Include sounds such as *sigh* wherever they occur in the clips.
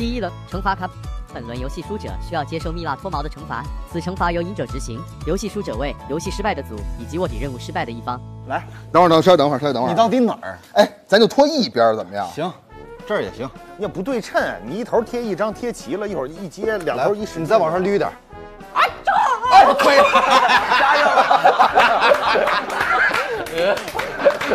第一轮惩罚卡，本轮游戏输者需要接受蜜蜡脱毛的惩罚，此惩罚由赢者执行。游戏输者为游戏失败的组以及卧底任务失败的一方。来，等会儿，等稍微等会儿，稍微等会儿。你到底哪儿？哎，咱就拖一边儿怎么样？行，这儿也行。你也不对称，你一头贴一张贴齐了，一会儿一接两头一使，你再往上捋一点。哎呀！哎，可以了，加油！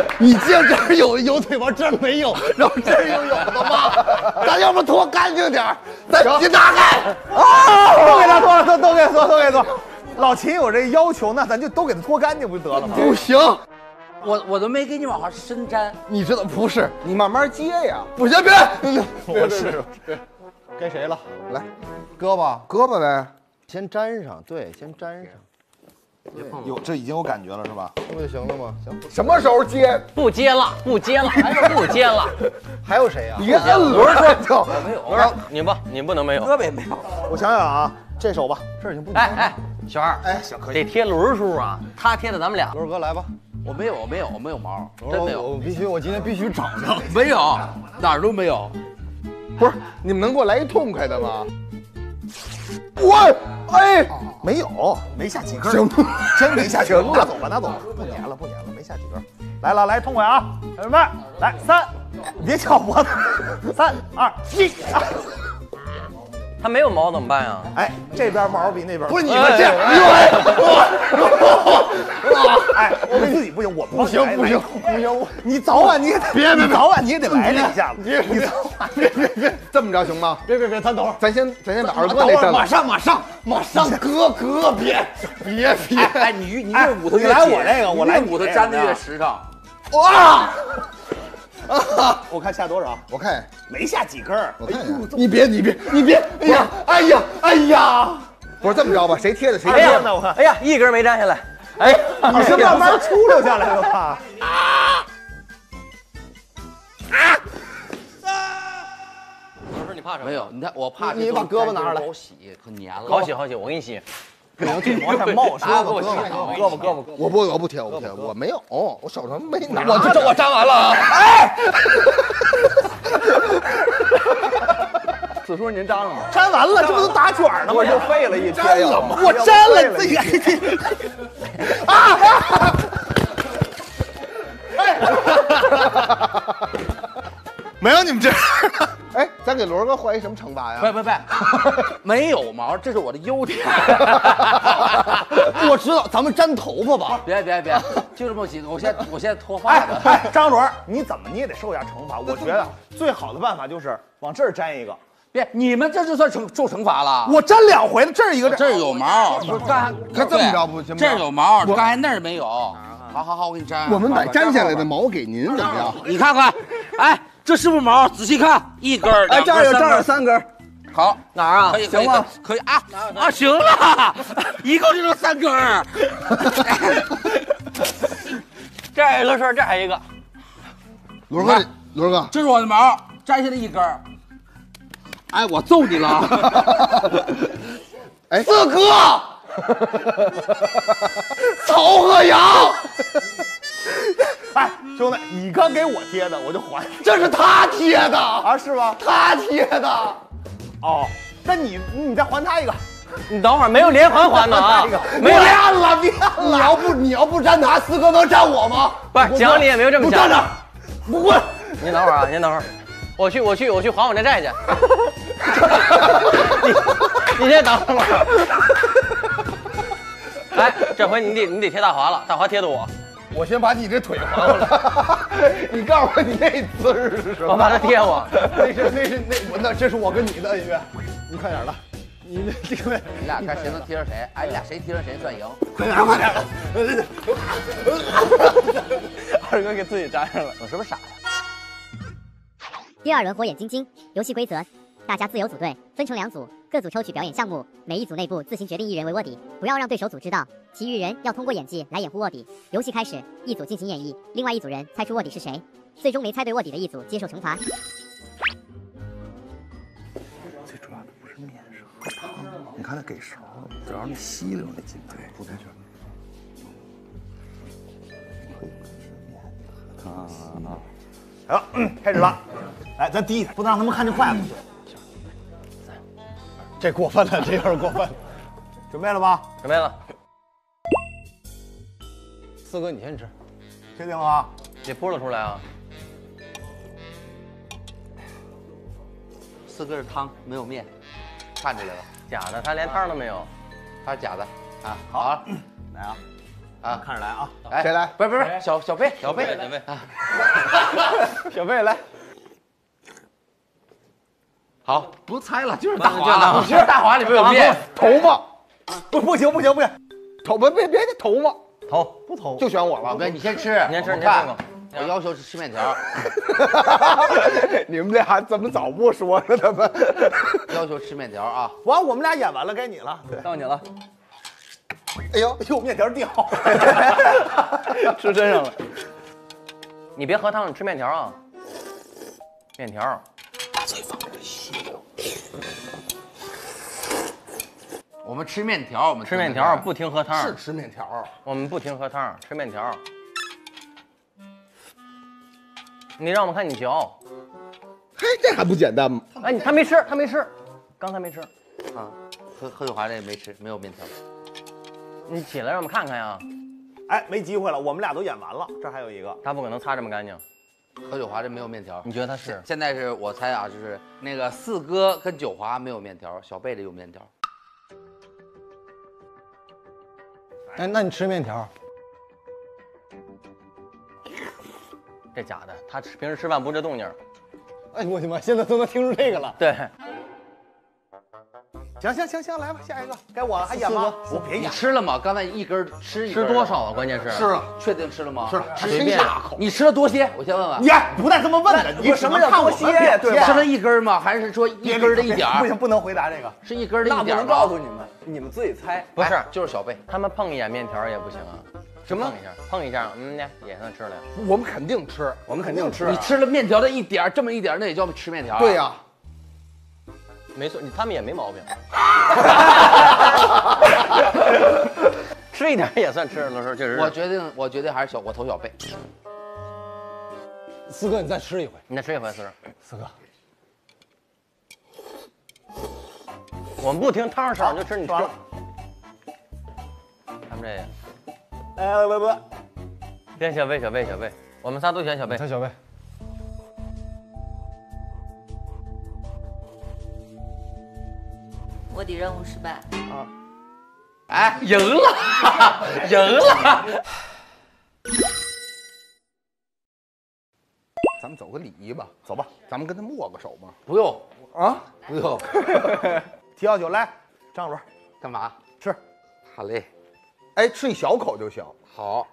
*laughs* 你见这儿有有腿毛，这儿没有，然后这儿又有的吗？*laughs* 咱要不脱干净点儿？咱你拿开！*laughs* 啊！都给他脱了，都都给拖，都给脱。老秦有这要求，那咱就都给他脱干净不就得了吗？不行，我我都没给你往上深粘。你知道不是？你慢慢接呀。不行，别！我是。该谁了？来，胳膊，胳膊呗。先粘上，对，先粘上。有，这已经有感觉了，是吧？这不就行了吗？行。什么时候接？不接了，不接了，还是不接了。*laughs* 还有谁呀？别摁轮儿就。我没有。不是你不，你不能没有。胳膊也没有。我想想啊，这手吧，这已经不。哎哎，小二，哎，行，可以。得贴轮数啊，他贴的咱们俩。轮哥来吧。我没有，没有，没有毛，真没有。我必须，我今天必须找着。没有，哪儿都没有。不是，你们能给我来一痛快的吗？我，哎，没有，没下几根，行，真没下几根，拿走吧，拿走吧，不粘了，不粘了，没下几根。来了，来痛快啊，同志们，来三，别翘脖子，三二一。他没有毛怎么办呀？哎，这边毛比那边不是你们这样，*laughs* 哎，我们自己不行，我不行不行不行，你早晚你也得别别早晚你也得来两下子，别你早晚别别别这么着行吗？别别别，咱等会儿，咱先咱先把二哥那站，马上马上马上，哥哥别 *laughs* 别别，哎你越你越捂他越来我这个，我来捂他粘的越实诚，哇！啊！*laughs* 我看下多少？我看没下几根儿。我看你别你别你别！哎呀哎呀哎呀！不是这么着吧？谁贴的谁贴的？我看。哎呀，一根没粘下来。哎，你是慢慢出溜下来的吧？啊啊！我说你怕什么？没有，你看我怕你把胳膊拿出来，好洗，可粘了。好洗好洗，我给你洗。*laughs* 不行，这毛太茂盛了。胳膊胳膊，我不我不贴我不贴，我没有，我手上没拿。我这我粘完了。*laughs* 哎！此处您粘了吗？粘完了，这不都打卷了吗？我就废了一天了吗？我粘了，自己贴。*laughs* 啊！哎！没有你们这样。给罗哥换一什么惩罚呀？别别别，*laughs* 没有毛，这是我的优点。*laughs* 我知道，咱们粘头发吧。*laughs* 别别别，就这么几个，我先我先脱发。哎哎，张罗，你怎么你也得受一下惩罚。我觉得最好的办法就是往这儿粘一个。别，你们这就算惩受惩罚了。我粘两回了，这儿一个，这儿有毛。刚看这么着不行吗？这儿有毛，刚才那儿没有。好好好，我给你粘。我们把粘下来的毛给您，怎么样？你看看，哎。这是不是毛？仔细看，一根儿，哎，这儿有，这儿有三根儿，好，哪儿啊？可以，行吗？可以啊，啊，行了，一共就剩三根儿。*laughs* 这儿一个事这还一个。轮哥，轮哥，这是我的毛，摘下来一根儿。哎，我揍你了。*laughs* 哎，四哥，*laughs* 曹鹤阳。哎，兄弟，你刚给我贴的，我就还。这是他贴的啊？是吗？他贴的。哦，那你你再还他一个。你等会儿没有连环还的啊？*laughs* 没练了，练了。你要不你要不粘他，四哥能粘我吗？不是，讲理也没有这么讲。站着，不滚！您等会儿啊，您等会儿，我去我去我去还我那债去。*laughs* 你你先等会儿。*laughs* 哎，这回你得你得贴大华了，大华贴的我。我先把你这腿还回来。*laughs* 你告诉我你那姿势是什么？我把它贴我。那是那是那我那这是我跟你的恩怨。你快点的，你那这个你俩看谁能贴上谁？哎，你俩谁贴上谁算赢。快点快点！*laughs* 二哥给自己粘上了，我是不是傻呀？第二轮火眼金睛游戏规则。大家自由组队，分成两组，各组抽取表演项目，每一组内部自行决定一人为卧底，不要让对手组知道。其余人要通过演技来掩护卧底。游戏开始，一组进行演绎，另外一组人猜出卧底是谁。最终没猜对卧底的一组接受惩罚。最主要的不是面，是喝汤。你看他给勺，主要是那吸溜那劲。对，不该全。啊，好，开始了。来，咱低一点，不能让他们看见筷子。这过分了，这有点过分了。*laughs* 准备了吗？准备了，四哥，你先吃。确定了吗？得拨了出来啊。四哥是汤，没有面，看出来了，假的，他连汤都没有。他是假的啊。好，来啊，啊，看着来啊，来，谁来不是不是，小小贝，小贝，准备。*laughs* 小贝来，好，不猜了，就是大华就是大华里面有面，头发，不不行不行不行，投吧，别别头发，头，不头，就选我了。哥，你先吃，你先吃，你看。我要求是吃面条，你们俩怎么早不说呢？他们要求吃面条啊。完我们俩演完了，该你了。到你了。哎呦，哎呦，面条掉，吃身上了。你别喝汤，你吃面条啊。面条，我们吃面条，我们吃面条不停喝汤是，吃面条，我们不停喝汤，吃面条。你让我们看你嚼。嘿，这还不简单吗？哎，你他没吃，他没吃，刚才没吃。啊。何何雪华这没吃，没有面条。你起来让我们看看呀。哎，没机会了，我们俩都演完了，这还有一个，他不可能擦这么干净。何九华这没有面条。你觉得他是？现在是我猜啊，就是那个四哥跟九华没有面条，小贝的有面条。哎，那你吃面条？这假的，他吃平时吃饭不这动静儿。哎呦我的妈，现在都能听出这个了。对，行行行行，来吧，下一个该我了，还演吗？我别你，吃了吗？刚才一根吃一根吃多？少啊？关键是吃了，确定吃了吗？吃了，吃吃一大口。你吃了多些？我先问问。你不带这么问的，你什么叫多些呀对吧吃了一根吗？还是说一根的一点儿？不行，不能回答这个。是一根的那不一点儿吗能告诉你们，你们自己猜。不是哎就是小贝。他们碰一眼面条也不行啊。什么碰一下，碰一下，嗯呢，也算吃了呀。我们肯定吃。我们肯定吃你吃了面条的一点儿，这么一点儿，那也叫吃面条啊？对呀，没错，你他们也没毛病。*laughs* 吃一点也算吃，老师确实是。我决定，我决定还是小，我投小贝。四哥，你再吃一回。你再吃一回，四哥。四哥，我们不听汤声，就吃你吃完了。他们这个，哎，喂喂喂，别小贝，小贝，小贝，我们仨都选小贝。猜小贝。卧底任务失败。啊哎，赢了，*laughs* 赢了！咱们走个礼仪吧，走吧，咱们跟他握个手吧。不用，啊，不用，*laughs* 提要酒来，张主任干嘛？吃。好嘞，哎，吃一小口就行。好。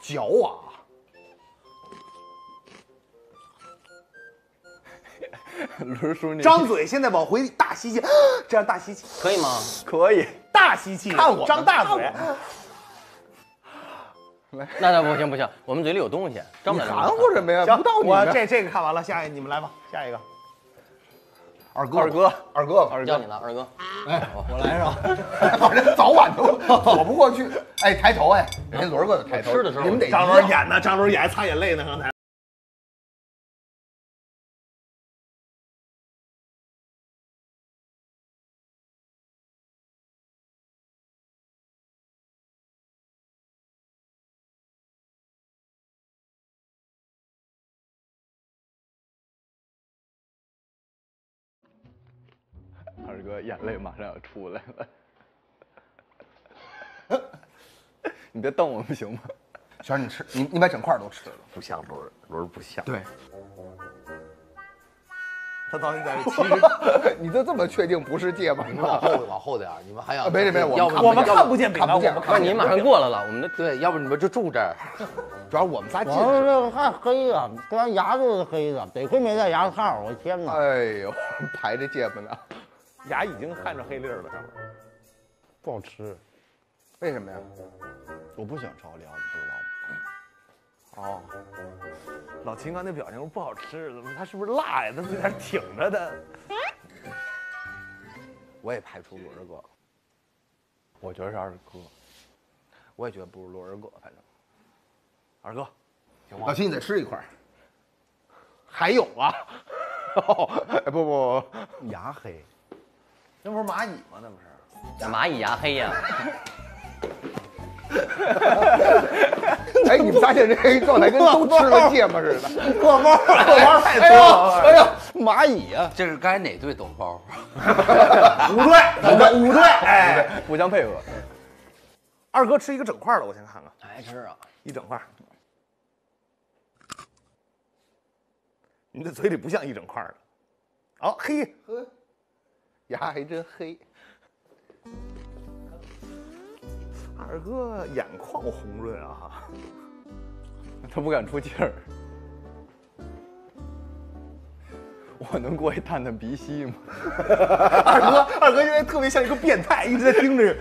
嚼啊，*laughs* 轮叔，你张嘴，现在往回大吸气，*gasps* 这样大吸气，可以吗？可以。大吸气，看我张大嘴，*laughs* 那那不行不行，我们嘴里有东西，张不了含糊什么呀？行不到，你我这这个看完了，下一个你们来吧，下一个。二哥，二哥，二哥，二哥叫你，了，二哥。哎，我来是吧？*laughs* 反正早晚都躲不过去。哎，抬头，哎，人家轮哥的抬头，吃的时候你们得张主一样任演呢，张主任演还擦眼泪呢，刚才。二哥眼泪马上要出来了。*laughs* 你别瞪我们行吗？小冉，你吃，你你把整块儿都吃了。不像轮儿，轮儿不像。对，他到现在 *laughs* 其实你就这么确定不是芥末？你们往后往后点，你们还想？啊没事没事我们要不看我们看不见饼干，看不见我们看不见。不是你马上过来了，我们的对，要不你们就住这儿。主要我们仨近我视。这个还黑呀，这玩意牙都是黑的，得亏没戴牙套，我天哪！哎呦，排着芥末呢。牙已经焊着黑粒儿了，上面。不好吃，为什么呀？我不喜欢炒料，你知道吗？哦，老秦刚那表情不好吃，他是不是辣呀？他在那挺着的。*laughs* 我也排除轮儿哥，我觉得是二哥。我也觉得不如轮儿哥，反正。二哥，老秦，你再吃一块儿。还有啊？*laughs* 哦，哎不不不，牙黑，那不是蚂蚁吗？那不是。蚂蚁牙黑呀、*laughs* 哎，你们发现这个状态跟都吃了芥末似的。*laughs* 过猫，过猫太哎呦多了。哎呦，蚂蚁啊！这是刚才哪队抖包？*laughs* 五队，五队，五队。哎，互相配合。二哥吃一个整块的，我先看看，爱吃啊！一整块。你的嘴里不像一整块的。哦，嘿，呵，*laughs* 牙还真黑。二哥眼眶红润啊。他不敢出气儿。我能过去探探鼻息吗？*laughs* 二哥，二哥现在特别像一个变态，一直在盯着。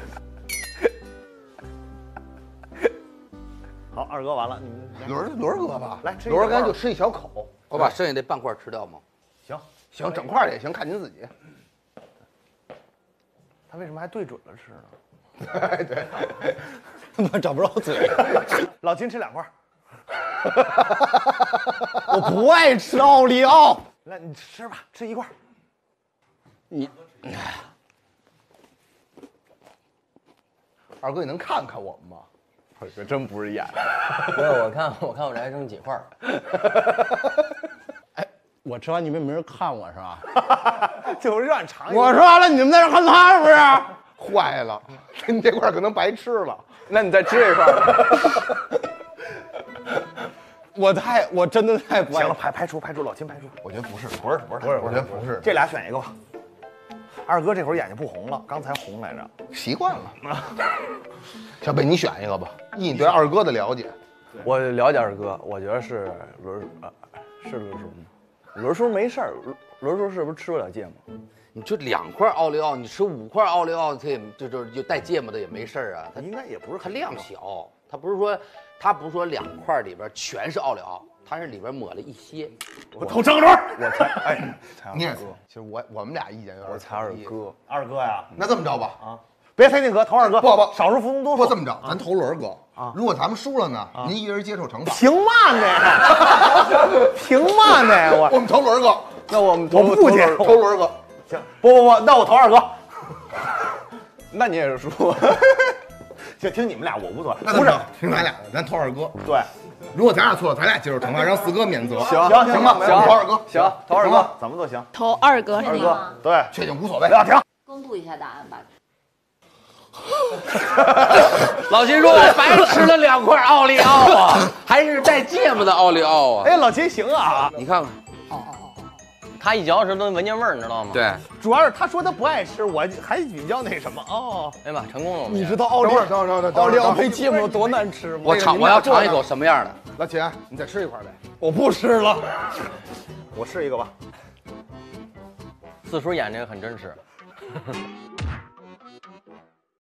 好，二哥完了，你们轮儿轮儿哥吧，来吃一轮儿哥就吃一小口。我把剩下那半块吃掉吗？行。行，整块儿也行，看您自己。他为什么还对准了吃呢？哎 *laughs* 对，他 *laughs* 妈找不着嘴。*laughs* 老金吃两块，我不爱吃奥利奥。来你吃吧，吃一块。你二哥，你能看看我们吗？二哥真不是演的。不是，我看我看我这还剩几块儿，我吃完你们没人看我是吧？*laughs* 就是让你尝一个。我吃完了，你们在这看他是不是？坏了，你 *laughs* 这块可能白吃了。那你再吃一块儿。*laughs* 我太，我真的太不爱行了，排排除排除，老秦排除。我觉得不是，不是，不是，不是，我觉得不是，这俩选一个吧。二哥这会儿眼睛不红了，刚才红来着。习惯了。小北，你选一个吧，以你对二哥的了解，我了解二哥，我觉得是轮是轮叔吗？轮叔没事儿，轮轮叔是不是吃不了芥末？你就两块奥利奥，你吃五块奥利奥，它也就就就带芥末的也没事儿啊。它应该也不是它量小，它不是说它不是说两块里边全是奥利奥，它是里边抹了一些。我投张轮。我猜，哎，猜你也二哥，其实我我们俩意见有点我猜二。哥。二哥呀，那这么着吧，啊别猜那哥，投二哥。不不少数服从多数。不这么着，咱投轮儿哥啊。如果咱们输了呢，您一人接受惩罚。凭嘛呢？*laughs* 凭嘛呢？我我们投轮哥，那我们我不接投轮哥。行，不不不，那我投二哥。*laughs* 那你也是输。*laughs* 就听你们俩，我无所谓。那怎么？听咱俩的，咱投二哥。对，如果咱俩错了，咱俩接受惩罚，让四哥免责。行行行吧，行投二哥。行，投二哥。怎么都行。投二哥是二吗？哥，对，确定无所谓不。要停。公布一下答案吧。*laughs* 老秦说：“我白吃了两块奥利奥啊，*laughs* 还是带芥末的奥利奥啊。哎，老秦行啊。你看看，他一嚼的时候都闻见味儿，你知道吗？。对，主要是他说他不爱吃，我还比较那什么哦。哎呀妈，成功了我们。你知道奥利奥，等会儿，等会儿，等会儿奥利奥配芥末多难吃吗？我尝我要尝一口什么样的。老秦，你再吃一块呗。我不吃了。我试一个吧。四叔演这个很真实。